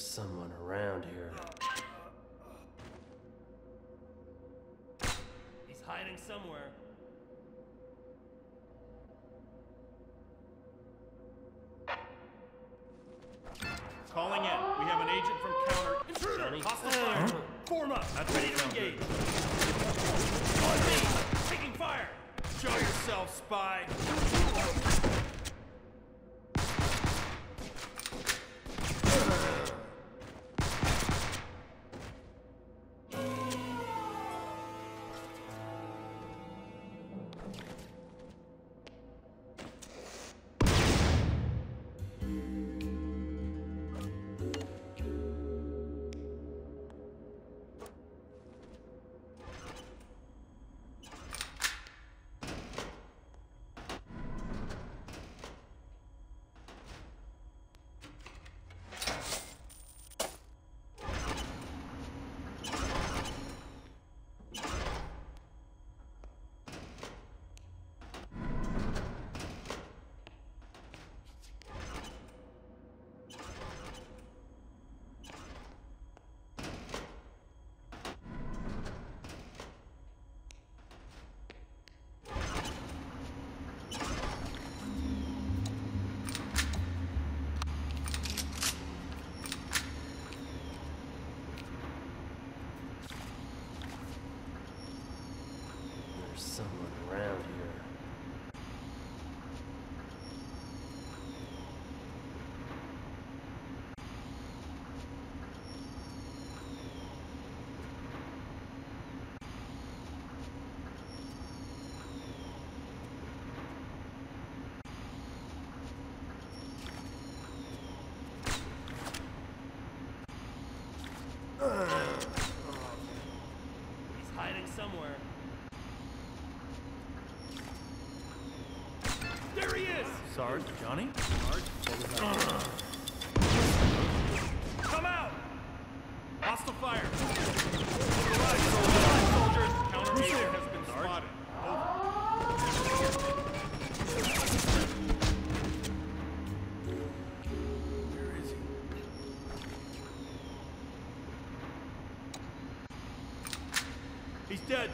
There's someone around here. He's hiding somewhere. Calling in. We have an agent from counter. Intruder! Johnny? Hostile fire! Form up! That's Ready to engage! On me! Taking fire! Show yourself, spy! There's someone around here. He's hiding somewhere. There he is! Sarge? Johnny? Come out! Hostile fire! Alright, soldiers, counter agent has been spotted. Is he? He's dead.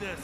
this.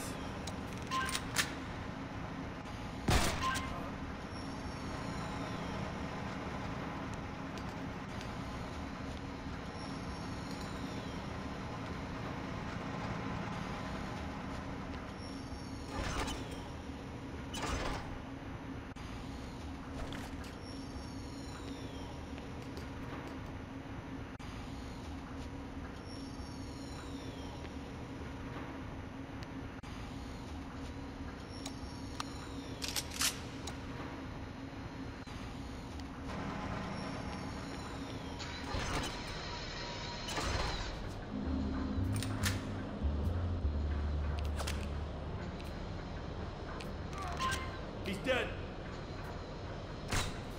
Dead.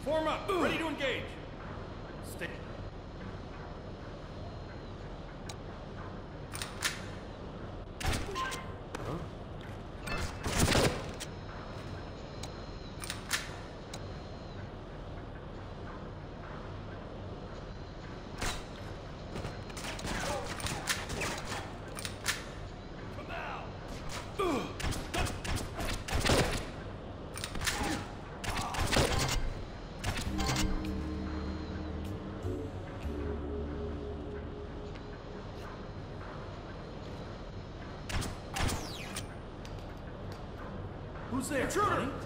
Form up. Ready to engage. Stay. There? Intruder! Spy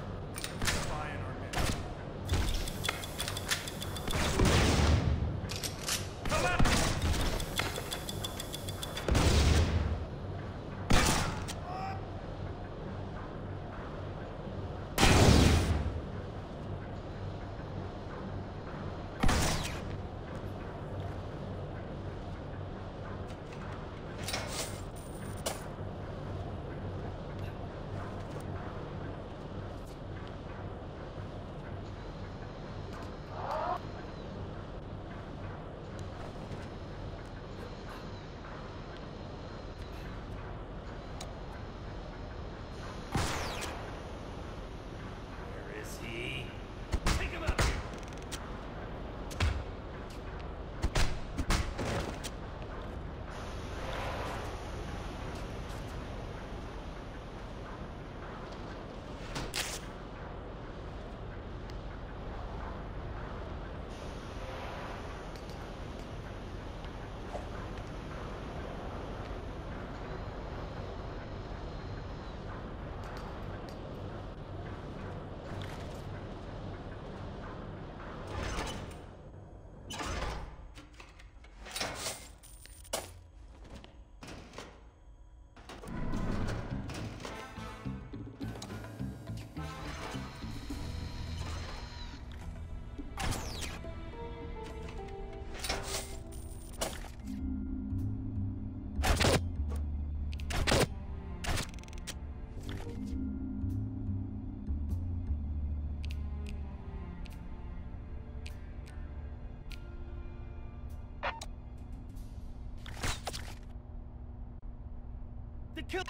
kill.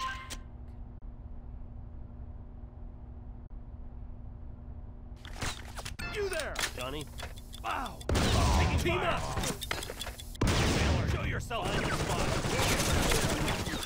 You there! Johnny? Wow! Taking Team fire. up! Sailor, Show yourself! Find your spot.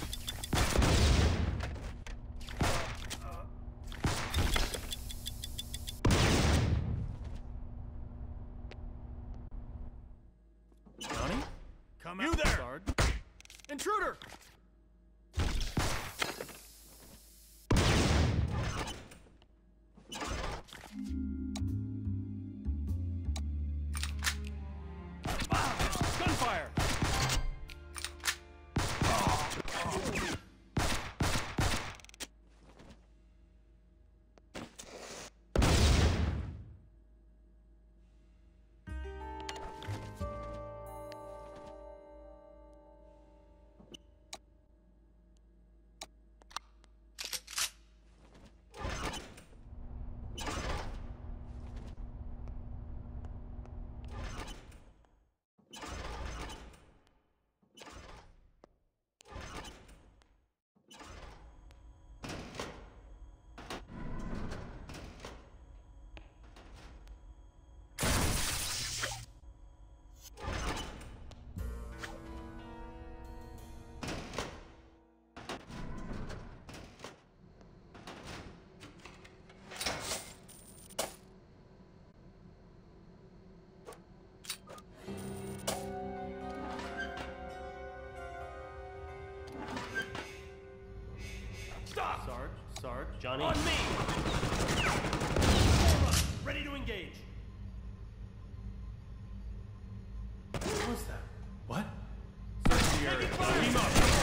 Johnny? On me! Form. Ready to engage. What was that? What? Search the area. Team up.